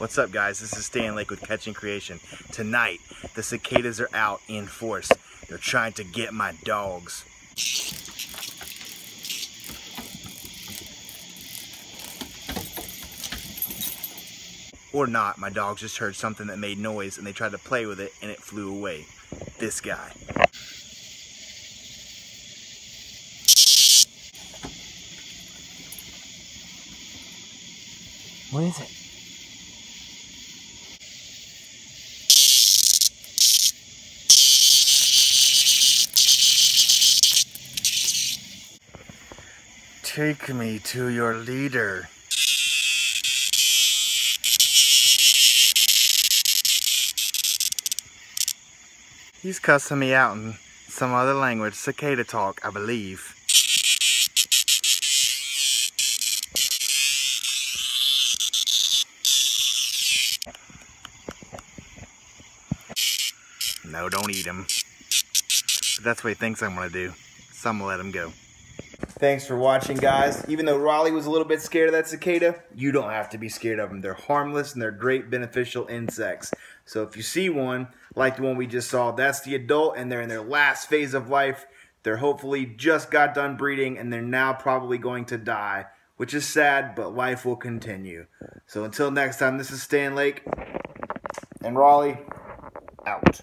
What's up guys, this is Stan Lake with Catching Creation. Tonight, the cicadas are out in force. They're trying to get my dogs. Or not, my dogs just heard something that made noise and they tried to play with it and it flew away. This guy. What is it? Take me to your leader. He's cussing me out in some other language, cicada talk, I believe. No, don't eat him. But that's what he thinks I'm gonna do. So I'm gonna let him go. Thanks for watching, guys. Even though Raleigh was a little bit scared of that cicada, you don't have to be scared of them. They're harmless and they're great beneficial insects. So if you see one, like the one we just saw, that's the adult and they're in their last phase of life. They're hopefully just got done breeding and they're now probably going to die, which is sad, but life will continue. So until next time, this is Stan Lake and Raleigh out.